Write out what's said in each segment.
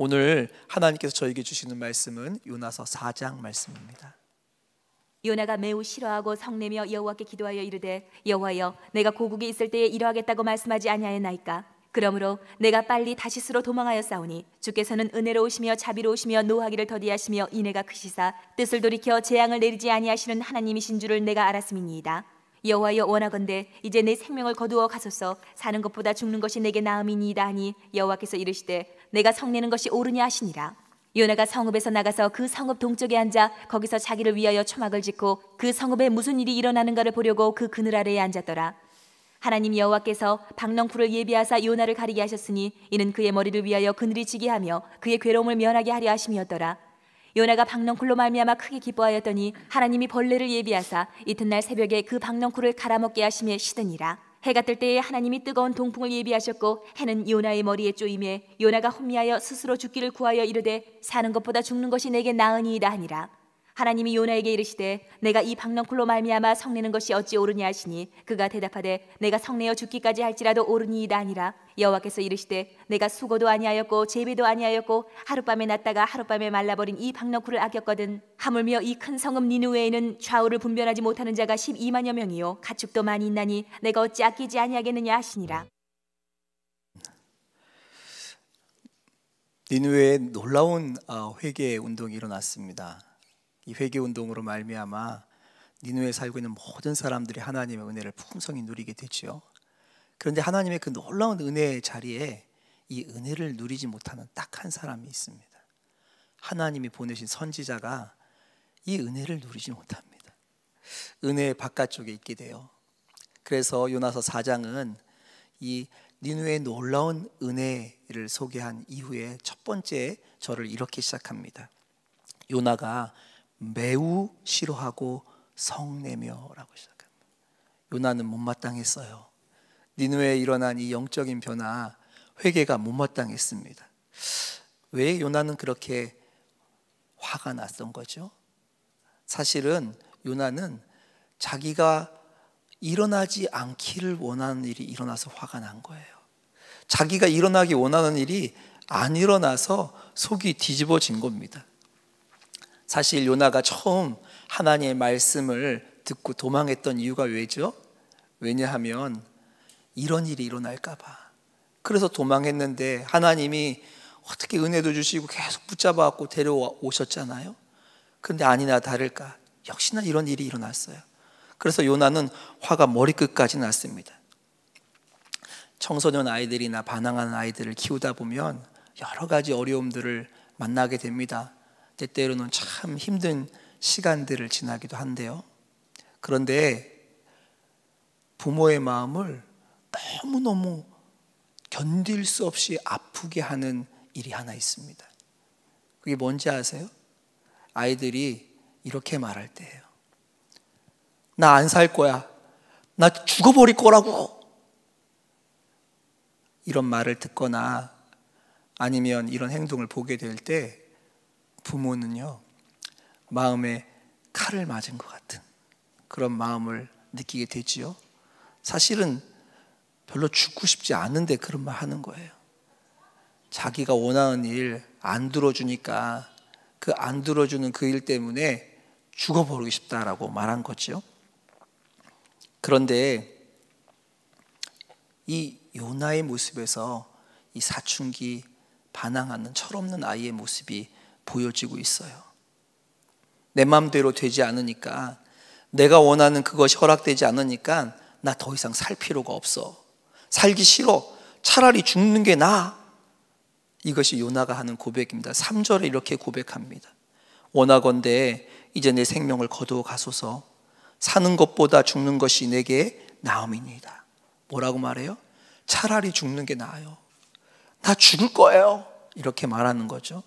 오늘 하나님께서 저에게 주시는 말씀은 요나서 4장 말씀입니다. 요나가 매우 싫어하고 성내며 여호와께 기도하여 이르되 여호와여 내가 고국에 있을 때에 이러하겠다고 말씀하지 아니하였나이까? 그러므로 내가 빨리 다시스로 도망하여 싸우니 주께서는 은혜로우시며 자비로우시며 노하기를 더디하시며 이내가 크시사 뜻을 돌이켜 재앙을 내리지 아니하시는 하나님이신 줄을 내가 알았음이니이다. 여호와여 원하건대 이제 내 생명을 거두어 가소서. 사는 것보다 죽는 것이 내게 나음이니이다 하니 여호와께서 이르시되 내가 성내는 것이 옳으냐 하시니라. 요나가 성읍에서 나가서 그 성읍 동쪽에 앉아 거기서 자기를 위하여 초막을 짓고 그 성읍에 무슨 일이 일어나는가를 보려고 그 그늘 아래에 앉았더라. 하나님 여호와께서 박넝쿨을 예비하사 요나를 가리게 하셨으니 이는 그의 머리를 위하여 그늘이 지게 하며 그의 괴로움을 면하게 하려 하심이었더라. 요나가 박넝쿨로 말미암아 크게 기뻐하였더니 하나님이 벌레를 예비하사 이튿날 새벽에 그 박넝쿨을 갈아먹게 하심에 시드니라 해가 뜰 때에 하나님이 뜨거운 동풍을 예비하셨고 해는 요나의 머리에 쪼임에 요나가 혼미하여 스스로 죽기를 구하여 이르되 사는 것보다 죽는 것이 내게 나으니이다 하니라 하나님이 요나에게 이르시되 내가 이 박넝쿨로 말미암아 성내는 것이 어찌 옳으냐 하시니 그가 대답하되 내가 성내어 죽기까지 할지라도 옳으니이다 아니라. 여호와께서 이르시되 내가 수고도 아니하였고 재배도 아니하였고 하룻밤에 났다가 하룻밤에 말라버린 이 박넝쿨을 아꼈거든. 하물며 이 큰 성읍 니누웨에는 좌우를 분별하지 못하는 자가 12만여 명이요. 가축도 많이 있나니 내가 어찌 아끼지 아니하겠느냐 하시니라. 니누웨에 놀라운 어, 회개 운동이 일어났습니다. 이 회개 운동으로 말미암아 니누에 살고 있는 모든 사람들이 하나님의 은혜를 풍성히 누리게 되죠. 그런데 하나님의 그 놀라운 은혜의 자리에 이 은혜를 누리지 못하는 딱 한 사람이 있습니다. 하나님이 보내신 선지자가 이 은혜를 누리지 못합니다. 은혜의 바깥쪽에 있게 돼요. 그래서 요나서 4장은 이 니누의 놀라운 은혜를 소개한 이후에 첫 번째 절을 이렇게 시작합니다. 요나가 매우 싫어하고 성내며라고 시작합니다. 요나는 못마땅했어요. 니누에 일어난 이 영적인 변화, 회개가 못마땅했습니다. 왜 요나는 그렇게 화가 났던 거죠? 사실은 요나는 자기가 일어나지 않기를 원하는 일이 일어나서 화가 난 거예요. 자기가 일어나기 원하는 일이 안 일어나서 속이 뒤집어진 겁니다. 사실 요나가 처음 하나님의 말씀을 듣고 도망했던 이유가 왜죠? 왜냐하면 이런 일이 일어날까봐. 그래서 도망했는데 하나님이 어떻게 은혜도 주시고 계속 붙잡아갖고 데려오셨잖아요. 근데 아니나 다를까. 역시나 이런 일이 일어났어요. 그래서 요나는 화가 머리끝까지 났습니다. 청소년 아이들이나 반항하는 아이들을 키우다 보면 여러 가지 어려움들을 만나게 됩니다. 때때로는 참 힘든 시간들을 지나기도 한데요. 그런데 부모의 마음을 너무너무 견딜 수 없이 아프게 하는 일이 하나 있습니다. 그게 뭔지 아세요? 아이들이 이렇게 말할 때예요. 나 안 살 거야. 나 죽어버릴 거라고. 이런 말을 듣거나 아니면 이런 행동을 보게 될 때 부모는요, 마음에 칼을 맞은 것 같은 그런 마음을 느끼게 되지요. 사실은 별로 죽고 싶지 않은데 그런 말 하는 거예요. 자기가 원하는 일 안 들어주니까 그 안 들어주는 그 일 때문에 죽어버리고 싶다라고 말한 거죠. 그런데 이 요나의 모습에서 이 사춘기 반항하는 철없는 아이의 모습이 보여지고 있어요. 내 마음대로 되지 않으니까 내가 원하는 그것이 허락되지 않으니까 나 더 이상 살 필요가 없어. 살기 싫어. 차라리 죽는 게 나아. 이것이 요나가 하는 고백입니다. 3절에 이렇게 고백합니다. 원하건대 이제 내 생명을 거두어 가소서 사는 것보다 죽는 것이 내게 나음이니다. 뭐라고 말해요? 차라리 죽는 게 나아요. 나 죽을 거예요. 이렇게 말하는 거죠.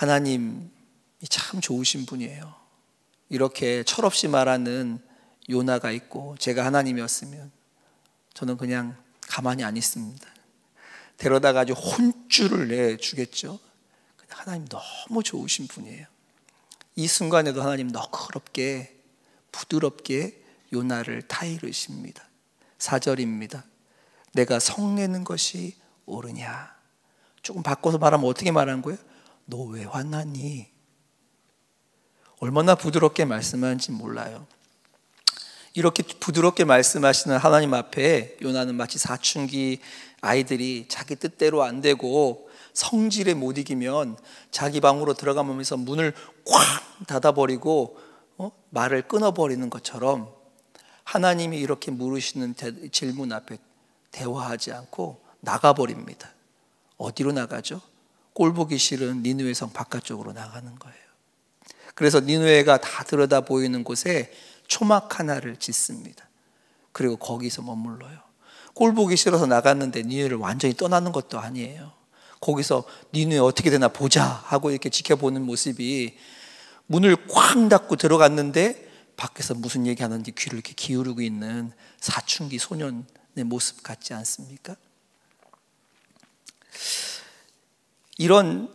하나님이 참 좋으신 분이에요. 이렇게 철없이 말하는 요나가 있고 제가 하나님이었으면 저는 그냥 가만히 안 있습니다. 데려다 가지고 혼쭐을 내 주겠죠. 하나님 너무 좋으신 분이에요. 이 순간에도 하나님 너그럽게 부드럽게 요나를 타이르십니다. 4절입니다. 내가 성내는 것이 옳으냐? 조금 바꿔서 말하면 어떻게 말한 거예요? 너 왜 화나니? 얼마나 부드럽게 말씀하는지 몰라요. 이렇게 부드럽게 말씀하시는 하나님 앞에 요나는 마치 사춘기 아이들이 자기 뜻대로 안 되고 성질에 못 이기면 자기 방으로 들어가면서 문을 꽉 닫아버리고 어? 말을 끊어버리는 것처럼 하나님이 이렇게 물으시는 대, 질문 앞에 대화하지 않고 나가버립니다. 어디로 나가죠? 꼴 보기 싫은 니누의 성 바깥쪽으로 나가는 거예요. 그래서 니누에가 다 들여다 보이는 곳에 초막 하나를 짓습니다. 그리고 거기서 머물러요. 꼴 보기 싫어서 나갔는데 니누를 완전히 떠나는 것도 아니에요. 거기서 니누에 어떻게 되나 보자 하고 이렇게 지켜보는 모습이 문을 쾅 닫고 들어갔는데 밖에서 무슨 얘기하는지 귀를 이렇게 기울이고 있는 사춘기 소년의 모습 같지 않습니까? 이런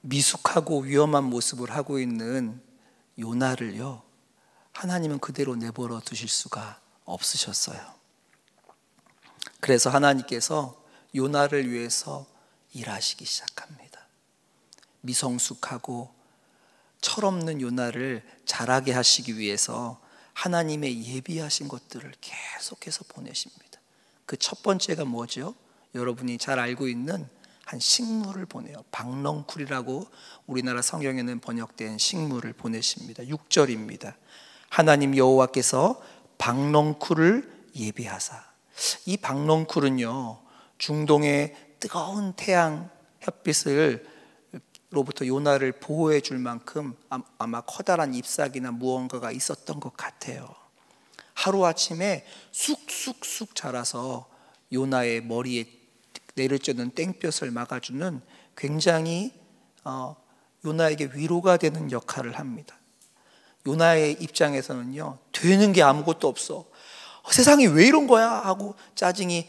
미숙하고 위험한 모습을 하고 있는 요나를요, 하나님은 그대로 내버려 두실 수가 없으셨어요. 그래서 하나님께서 요나를 위해서 일하시기 시작합니다. 미성숙하고 철없는 요나를 자라게 하시기 위해서 하나님의 예비하신 것들을 계속해서 보내십니다. 그 첫 번째가 뭐죠? 여러분이 잘 알고 있는 한 식물을 보내요. 박넝쿨이라고 우리나라 성경에는 번역된 식물을 보내십니다. 6절입니다. 하나님 여호와께서 박넝쿨을 예비하사. 이 박넝쿨은요. 중동의 뜨거운 태양 햇빛을 로부터 요나를 보호해 줄 만큼 아마 커다란 잎사귀나 무언가가 있었던 것 같아요. 하루아침에 쑥쑥쑥 자라서 요나의 머리에 내려쬐는 땡볕을 막아주는 굉장히 어, 요나에게 위로가 되는 역할을 합니다. 요나의 입장에서는요, 되는 게 아무것도 없어. 어, 세상이 왜 이런 거야? 하고 짜증이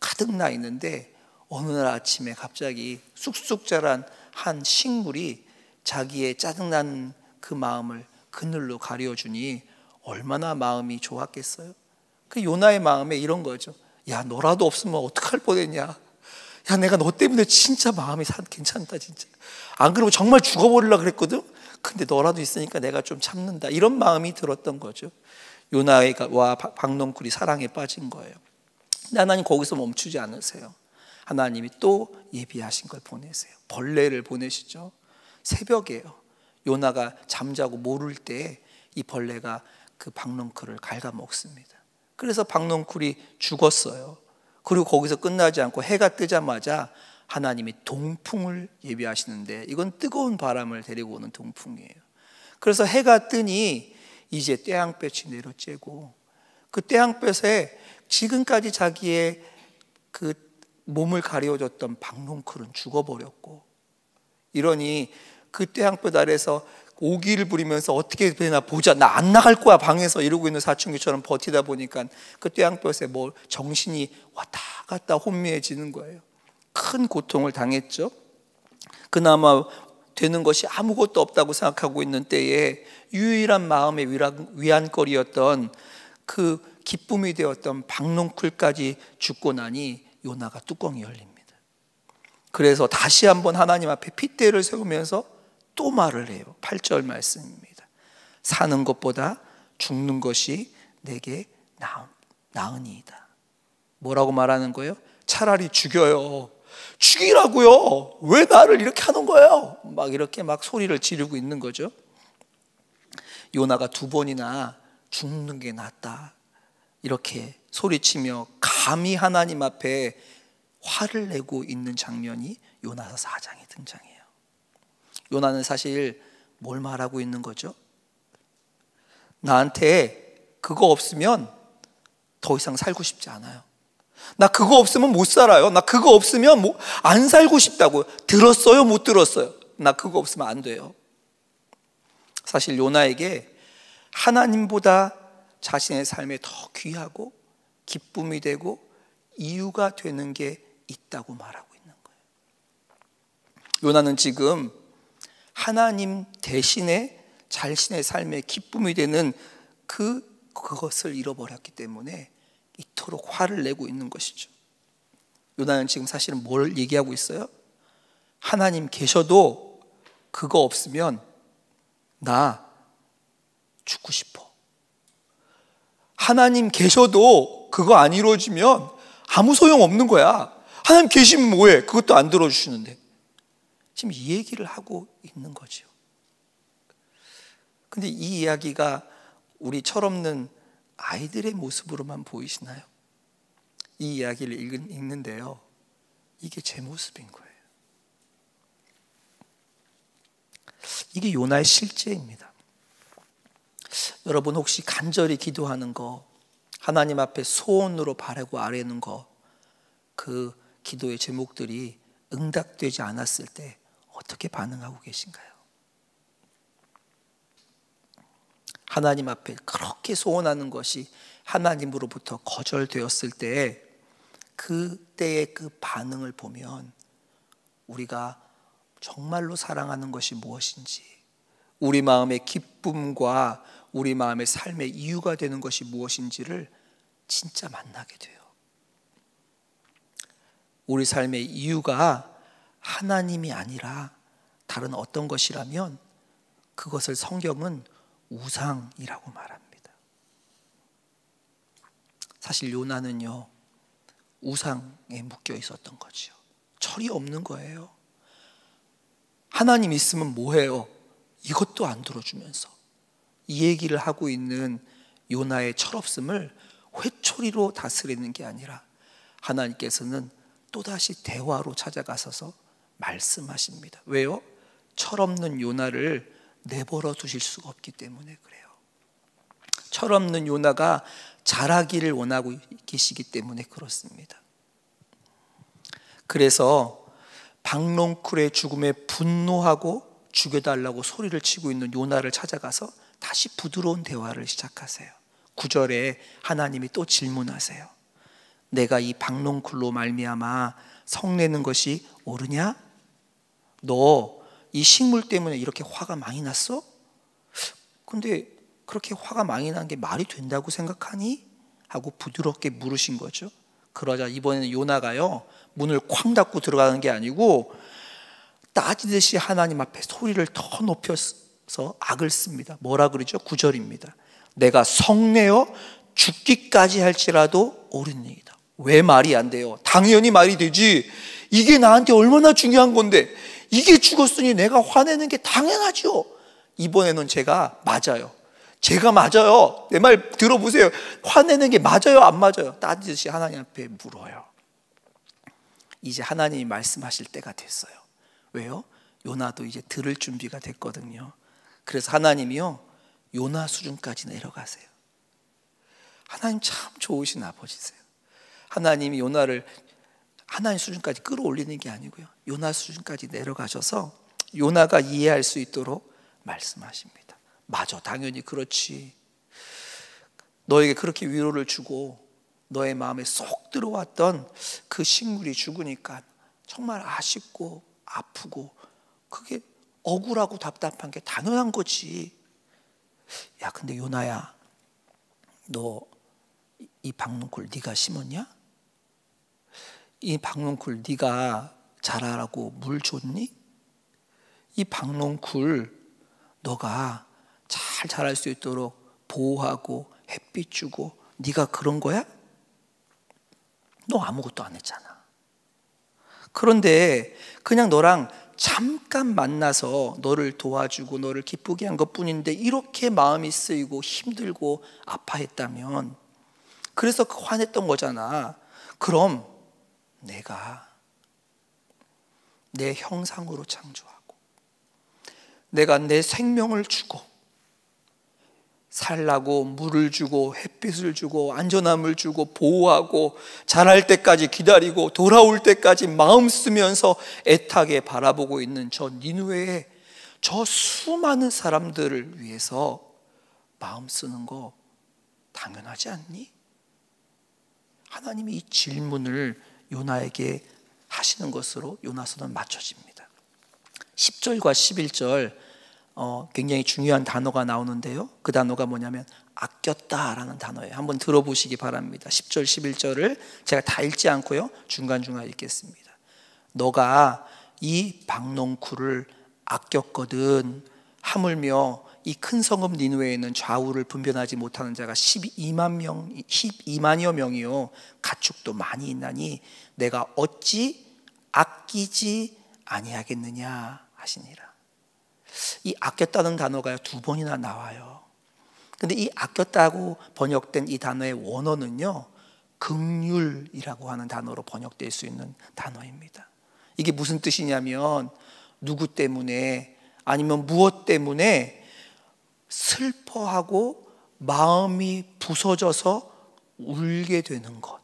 가득 나 있는데, 어느 날 아침에 갑자기 쑥쑥 자란 한 식물이 자기의 짜증난 그 마음을 그늘로 가려주니 얼마나 마음이 좋았겠어요? 그 요나의 마음에 이런 거죠. 야, 너라도 없으면 어떡할 뻔했냐. 야, 내가 너 때문에 진짜 마음이 괜찮다, 진짜. 안 그러면 정말 죽어버리려 그랬거든? 근데 너라도 있으니까 내가 좀 참는다. 이런 마음이 들었던 거죠. 요나와 박농쿨이 사랑에 빠진 거예요. 하나님 거기서 멈추지 않으세요. 하나님이 또 예비하신 걸 보내세요. 벌레를 보내시죠. 새벽에요. 요나가 잠자고 모를 때 이 벌레가 그 박농쿨을 갉아먹습니다. 그래서 박농쿨이 죽었어요. 그리고 거기서 끝나지 않고 해가 뜨자마자 하나님이 동풍을 예비하시는데 이건 뜨거운 바람을 데리고 오는 동풍이에요. 그래서 해가 뜨니 이제 태양볕이 내려쬐고 그 태양볕에 지금까지 자기의 그 몸을 가려줬던 박농클은 죽어버렸고 이러니 그 태양볕 아래서 오기를 부리면서 어떻게 되나 보자. 나 안 나갈 거야 방에서 이러고 있는 사춘기처럼 버티다 보니까 그 태양볕에 뭐 정신이 왔다 갔다 혼미해지는 거예요. 큰 고통을 당했죠. 그나마 되는 것이 아무것도 없다고 생각하고 있는 때에 유일한 마음의 위안거리였던 그 기쁨이 되었던 박농쿨까지 죽고 나니 요나가 뚜껑이 열립니다. 그래서 다시 한번 하나님 앞에 핏대를 세우면서 또 말을 해요. 8절 말씀입니다. 사는 것보다 죽는 것이 내게 나은, 나으니이다. 뭐라고 말하는 거예요? 차라리 죽여요. 죽이라고요. 왜 나를 이렇게 하는 거예요? 막 이렇게 막 소리를 지르고 있는 거죠. 요나가 두 번이나 죽는 게 낫다. 이렇게 소리치며 감히 하나님 앞에 화를 내고 있는 장면이 요나서 4장에 등장해요. 요나는 사실 뭘 말하고 있는 거죠? 나한테 그거 없으면 더 이상 살고 싶지 않아요. 나 그거 없으면 못 살아요. 나 그거 없으면 뭐 안 살고 싶다고. 들었어요? 못 들었어요? 나 그거 없으면 안 돼요. 사실 요나에게 하나님보다 자신의 삶에 더 귀하고 기쁨이 되고 이유가 되는 게 있다고 말하고 있는 거예요. 요나는 지금 하나님 대신에 자신의 삶의 기쁨이 되는 그 그것을 잃어버렸기 때문에 이토록 화를 내고 있는 것이죠. 요나는 지금 사실은 뭘 얘기하고 있어요? 하나님 계셔도 그거 없으면 나 죽고 싶어. 하나님 계셔도 그거 안 이루어지면 아무 소용 없는 거야. 하나님 계시면 뭐해? 그것도 안 들어주시는데. 지금 이 얘기를 하고 있는 거죠. 근데 이 이야기가 우리 철없는 아이들의 모습으로만 보이시나요? 이 이야기를 읽는데요. 이게 제 모습인 거예요. 이게 요나의 실제입니다. 여러분 혹시 간절히 기도하는 거, 하나님 앞에 소원으로 바라고 아뢰는 거, 그 기도의 제목들이 응답되지 않았을 때 어떻게 반응하고 계신가요? 하나님 앞에 그렇게 소원하는 것이 하나님으로부터 거절되었을 때 그때의 그 반응을 보면 우리가 정말로 사랑하는 것이 무엇인지 우리 마음의 기쁨과 우리 마음의 삶의 이유가 되는 것이 무엇인지를 진짜 만나게 돼요. 우리 삶의 이유가 하나님이 아니라 다른 어떤 것이라면 그것을 성경은 우상이라고 말합니다. 사실 요나는요, 우상에 묶여 있었던 거죠. 철이 없는 거예요. 하나님 있으면 뭐해요? 이것도 안 들어주면서 이 얘기를 하고 있는 요나의 철없음을 회초리로 다스리는 게 아니라 하나님께서는 또다시 대화로 찾아가셔서 말씀하십니다. 왜요? 철없는 요나를 내버려 두실 수가 없기 때문에 그래요. 철없는 요나가 자라기를 원하고 계시기 때문에 그렇습니다. 그래서 박농쿨의 죽음에 분노하고 죽여달라고 소리를 치고 있는 요나를 찾아가서 다시 부드러운 대화를 시작하세요. 9절에 하나님이 또 질문하세요. 내가 이 박농쿨로 말미암아 성내는 것이 옳으냐? 너 이 식물 때문에 이렇게 화가 많이 났어? 근데 그렇게 화가 많이 난 게 말이 된다고 생각하니? 하고 부드럽게 물으신 거죠. 그러자 이번에는 요나가요, 문을 쾅 닫고 들어가는 게 아니고 따지듯이 하나님 앞에 소리를 더 높여서 악을 씁니다. 뭐라 그러죠? 구절입니다. 내가 성내어 죽기까지 할지라도 옳으니이다. 왜 말이 안 돼요? 당연히 말이 되지. 이게 나한테 얼마나 중요한 건데 이게 죽었으니 내가 화내는 게 당연하죠. 이번에는 제가 맞아요. 제가 맞아요. 내 말 들어보세요. 화내는 게 맞아요, 안 맞아요? 따지듯이 하나님 앞에 물어요. 이제 하나님이 말씀하실 때가 됐어요. 왜요? 요나도 이제 들을 준비가 됐거든요. 그래서 하나님이요, 요나 수준까지 내려가세요. 하나님 참 좋으신 아버지세요. 하나님이 요나를 하나님 수준까지 끌어올리는 게 아니고요. 요나 수준까지 내려가셔서 요나가 이해할 수 있도록 말씀하십니다. 맞아, 당연히 그렇지. 너에게 그렇게 위로를 주고 너의 마음에 쏙 들어왔던 그 식물이 죽으니까 정말 아쉽고 아프고 그게 억울하고 답답한 게 당연한 거지. 야, 근데 요나야, 너 이 박농쿨 네가 심었냐? 이 박농쿨 네가 자라라고 물 줬니? 이 박농쿨 너가 잘 자랄 수 있도록 보호하고 햇빛 주고 네가 그런 거야? 너 아무것도 안 했잖아. 그런데 그냥 너랑 잠깐 만나서 너를 도와주고 너를 기쁘게 한 것뿐인데 이렇게 마음이 쓰이고 힘들고 아파했다면 그래서 그 화냈던 거잖아. 그럼 내가 내 형상으로 창조하고 내가 내 생명을 주고 살라고 물을 주고 햇빛을 주고 안전함을 주고 보호하고 자랄 때까지 기다리고 돌아올 때까지 마음 쓰면서 애타게 바라보고 있는 저 니누웨의 저 수많은 사람들을 위해서 마음 쓰는 거 당연하지 않니? 하나님이 이 질문을 요나에게 하시는 것으로 요나서는 맞춰집니다. 10절과 11절 어, 굉장히 중요한 단어가 나오는데요. 그 단어가 뭐냐면 아꼈다라는 단어예요. 한번 들어보시기 바랍니다. 10절, 11절을 제가 다 읽지 않고요. 중간중간 읽겠습니다. 너가 이 박농쿨을 아꼈거든 하물며 이 큰 성읍 니누에는 좌우를 분별하지 못하는 자가 12만 명 12만여 명이요 가축도 많이 있나니 내가 어찌 아끼지 아니하겠느냐 하시니라. 이 아꼈다는 단어가 두 번이나 나와요. 근데 이 아꼈다고 번역된 이 단어의 원어는요. 극률이라고 하는 단어로 번역될 수 있는 단어입니다. 이게 무슨 뜻이냐면 누구 때문에 아니면 무엇 때문에 슬퍼하고 마음이 부서져서 울게 되는 것.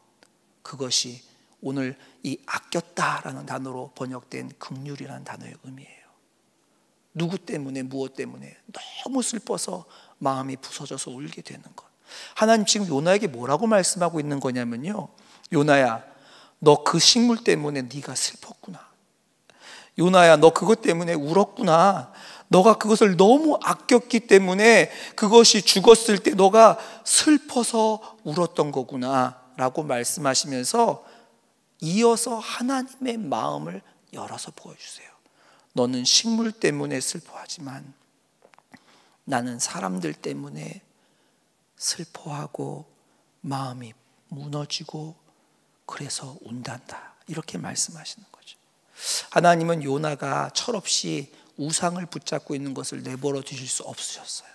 그것이 오늘 이 아꼈다라는 단어로 번역된 극률이라는 단어의 의미예요. 누구 때문에 무엇 때문에 너무 슬퍼서 마음이 부서져서 울게 되는 것. 하나님 지금 요나에게 뭐라고 말씀하고 있는 거냐면요. 요나야, 너 그 식물 때문에 네가 슬펐구나. 요나야, 너 그것 때문에 울었구나. 너가 그것을 너무 아꼈기 때문에 그것이 죽었을 때 너가 슬퍼서 울었던 거구나. 라고 말씀하시면서 이어서 하나님의 마음을 열어서 보여주세요. 너는 식물 때문에 슬퍼하지만 나는 사람들 때문에 슬퍼하고 마음이 무너지고 그래서 운단다. 이렇게 말씀하시는 거죠. 하나님은 요나가 철없이 우상을 붙잡고 있는 것을 내버려 두실 수 없으셨어요.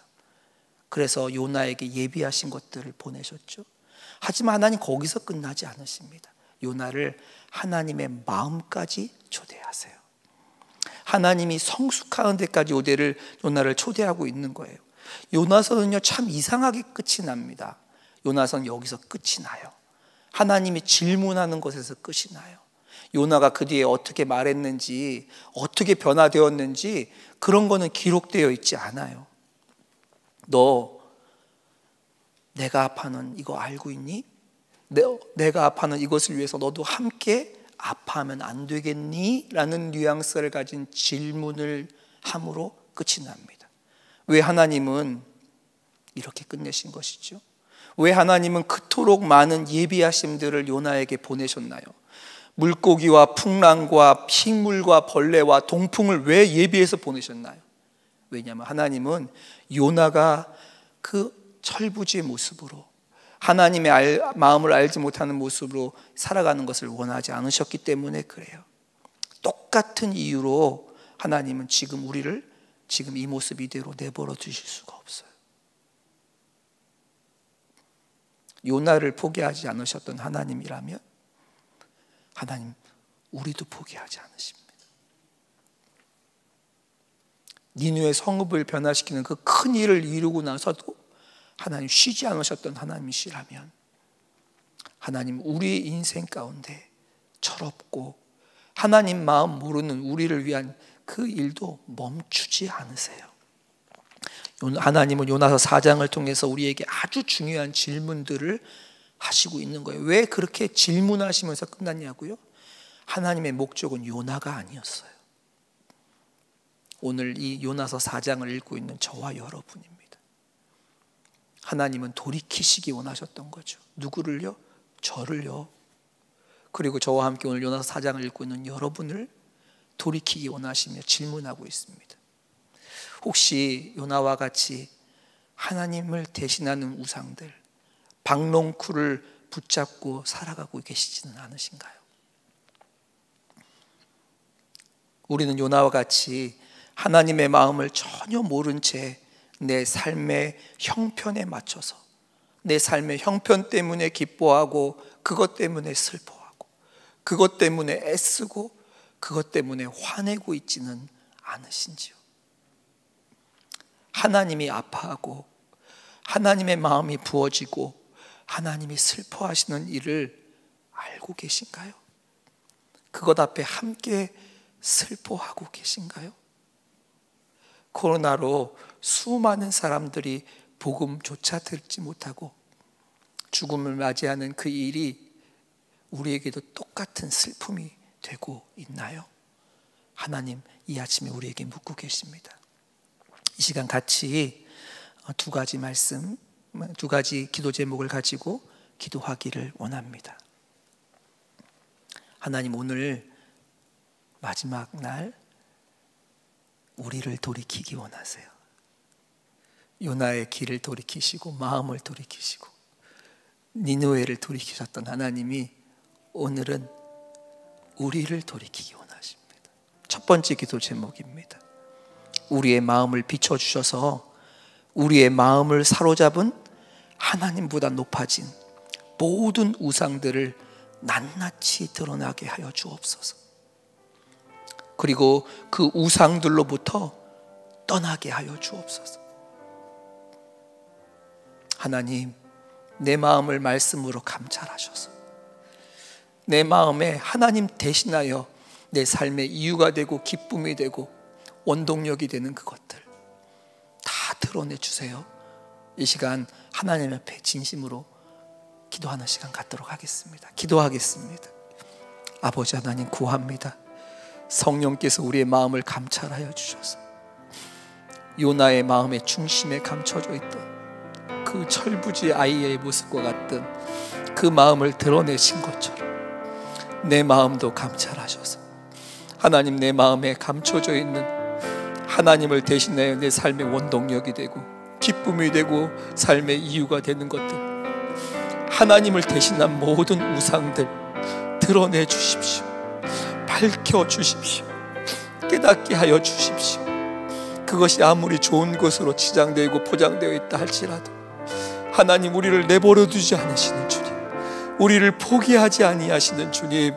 그래서 요나에게 예비하신 것들을 보내셨죠. 하지만 하나님 거기서 끝나지 않으십니다. 요나를 하나님의 마음까지 초대하세요. 하나님이 성숙하는 데까지 요대를 요나를 초대하고 있는 거예요. 요나서는요 참 이상하게 끝이 납니다. 요나서는 여기서 끝이 나요. 하나님이 질문하는 것에서 끝이 나요. 요나가 그 뒤에 어떻게 말했는지, 어떻게 변화되었는지 그런 거는 기록되어 있지 않아요. 너 내가 아파하는 이거 알고 있니? 내, 가 아파하는 이것을 위해서 너도 함께 아파하면 안 되겠니? 라는 뉘앙스를 가진 질문을 함으로 끝이 납니다. 왜 하나님은 이렇게 끝내신 것이죠? 왜 하나님은 그토록 많은 예비하심들을 요나에게 보내셨나요? 물고기와 풍랑과 픽물과 벌레와 동풍을 왜 예비해서 보내셨나요? 왜냐하면 하나님은 요나가 그 철부지의 모습으로 하나님의 알, 마음을 알지 못하는 모습으로 살아가는 것을 원하지 않으셨기 때문에 그래요. 똑같은 이유로 하나님은 지금 우리를 지금 이 모습 이대로 내버려 두실 수가 없어요. 요나를 포기하지 않으셨던 하나님이라면 하나님 우리도 포기하지 않으십니다. 니누의 성읍을 변화시키는 그 큰 일을 이루고 나서도 하나님 쉬지 않으셨던 하나님이시라면 하나님 우리 인생 가운데 철없고 하나님 마음 모르는 우리를 위한 그 일도 멈추지 않으세요. 하나님은 요나서 4장을 통해서 우리에게 아주 중요한 질문들을 하시고 있는 거예요. 왜 그렇게 질문하시면서 끝났냐고요? 하나님의 목적은 요나가 아니었어요. 오늘 이 요나서 4장을 읽고 있는 저와 여러분입니다. 하나님은 돌이키시기 원하셨던 거죠. 누구를요? 저를요. 그리고 저와 함께 오늘 요나서 4장을 읽고 있는 여러분을 돌이키기 원하시며 질문하고 있습니다. 혹시 요나와 같이 하나님을 대신하는 우상들, 박농쿨을 붙잡고 살아가고 계시지는 않으신가요? 우리는 요나와 같이 하나님의 마음을 전혀 모른 채 내 삶의 형편에 맞춰서 내 삶의 형편 때문에 기뻐하고 그것 때문에 슬퍼하고 그것 때문에 애쓰고 그것 때문에 화내고 있지는 않으신지요. 하나님이 아파하고 하나님의 마음이 부어지고 하나님이 슬퍼하시는 일을 알고 계신가요? 그것 앞에 함께 슬퍼하고 계신가요? 코로나로 수많은 사람들이 복음조차 듣지 못하고 죽음을 맞이하는 그 일이 우리에게도 똑같은 슬픔이 되고 있나요? 하나님 이 아침에 우리에게 묻고 계십니다. 이 시간 같이 두 가지 말씀 두 가지 기도 제목을 가지고 기도하기를 원합니다. 하나님 오늘 마지막 날 우리를 돌이키기 원하세요. 요나의 길을 돌이키시고 마음을 돌이키시고 니누에를 돌이키셨던 하나님이 오늘은 우리를 돌이키기 원하십니다. 첫 번째 기도 제목입니다. 우리의 마음을 비춰 주셔서 우리의 마음을 사로잡은 하나님보다 높아진 모든 우상들을 낱낱이 드러나게 하여 주옵소서. 그리고 그 우상들로부터 떠나게 하여 주옵소서. 하나님, 내 마음을 말씀으로 감찰하셔서 내 마음에 하나님 대신하여 내 삶의 이유가 되고 기쁨이 되고 원동력이 되는 그것들 다 드러내 주세요. 이 시간 하나님 앞에 진심으로 기도하는 시간 갖도록 하겠습니다. 기도하겠습니다. 아버지 하나님 구합니다. 성령께서 우리의 마음을 감찰하여 주셔서 요나의 마음의 중심에 감춰져 있던 그 철부지 아이의 모습과 같던 그 마음을 드러내신 것처럼 내 마음도 감찰하셔서 하나님 내 마음에 감춰져 있는 하나님을 대신하여 내 삶의 원동력이 되고 기쁨이 되고 삶의 이유가 되는 것들 하나님을 대신한 모든 우상들 드러내 주십시오. 밝혀 주십시오. 깨닫게 하여 주십시오. 그것이 아무리 좋은 것으로 치장되고 포장되어 있다 할지라도 하나님 우리를 내버려 두지 않으시는 주님, 우리를 포기하지 아니하시는 주님,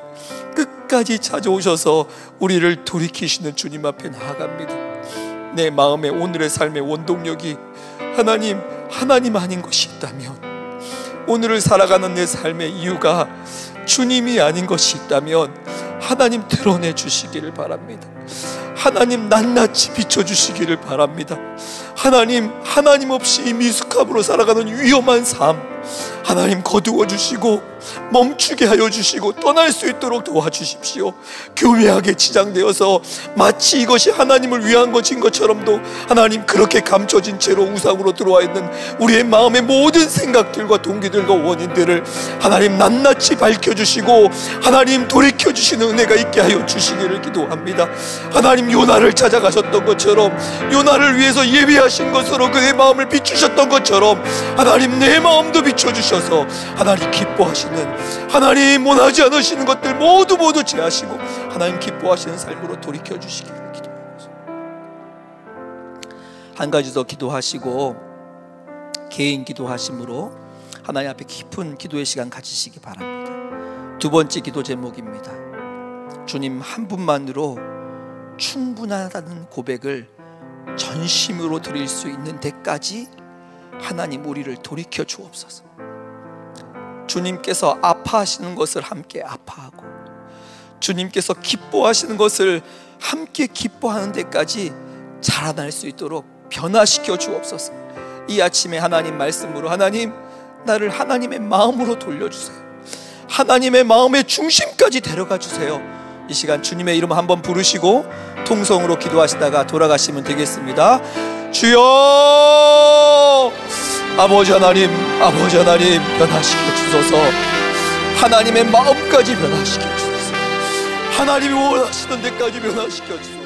끝까지 찾아오셔서 우리를 돌이키시는 주님 앞에 나아갑니다. 내 마음의 오늘의 삶의 원동력이 하나님, 하나님 아닌 것이 있다면 오늘을 살아가는 내 삶의 이유가 주님이 아닌 것이 있다면 하나님 드러내 주시기를 바랍니다. 하나님 낱낱이 비춰 주시기를 바랍니다. 하나님 하나님 없이 미숙함으로 살아가는 위험한 삶 하나님 거두어 주시고 멈추게 하여 주시고 떠날 수 있도록 도와주십시오. 교묘하게 치장되어서 마치 이것이 하나님을 위한 것인 것처럼도 하나님 그렇게 감춰진 채로 우상으로 들어와 있는 우리의 마음의 모든 생각들과 동기들과 원인들을 하나님 낱낱이 밝혀주시고 하나님 돌이켜주시는 은혜가 있게 하여 주시기를 기도합니다. 하나님 요나를 찾아가셨던 것처럼 요나를 위해서 예비하신 것으로 그의 마음을 비추셨던 것처럼 하나님 내 마음도 비춰주 셔서 하나님 기뻐하시는 하나님 원하지 않으시는 것들 모두 모두 제하시고 하나님 기뻐하시는 삶으로 돌이켜 주시기를 기도합니다. 한 가지 더 기도하시고 개인 기도하심으로 하나님 앞에 깊은 기도의 시간 가지시기 바랍니다. 두 번째 기도 제목입니다. 주님 한 분만으로 충분하다는 고백을 전심으로 드릴 수 있는 데까지 하나님 우리를 돌이켜 주옵소서. 주님께서 아파하시는 것을 함께 아파하고 주님께서 기뻐하시는 것을 함께 기뻐하는 데까지 자라날 수 있도록 변화시켜 주옵소서. 이 아침에 하나님 말씀으로 하나님 나를 하나님의 마음으로 돌려주세요. 하나님의 마음의 중심까지 데려가 주세요. 이 시간 주님의 이름 한번 부르시고 통성으로 기도하시다가 돌아가시면 되겠습니다. 주여 아버지 하나님 아버지 하나님 변화시켜 주소서. 하나님의 마음까지 변화시켜 주소서. 하나님이 원하시는 데까지 변화시켜 주소서